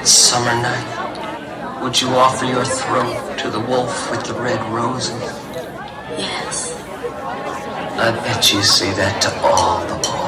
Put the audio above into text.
hot summer night, would you offer your throat to the wolf with the red roses? Yes. I bet you say that to all the wolves.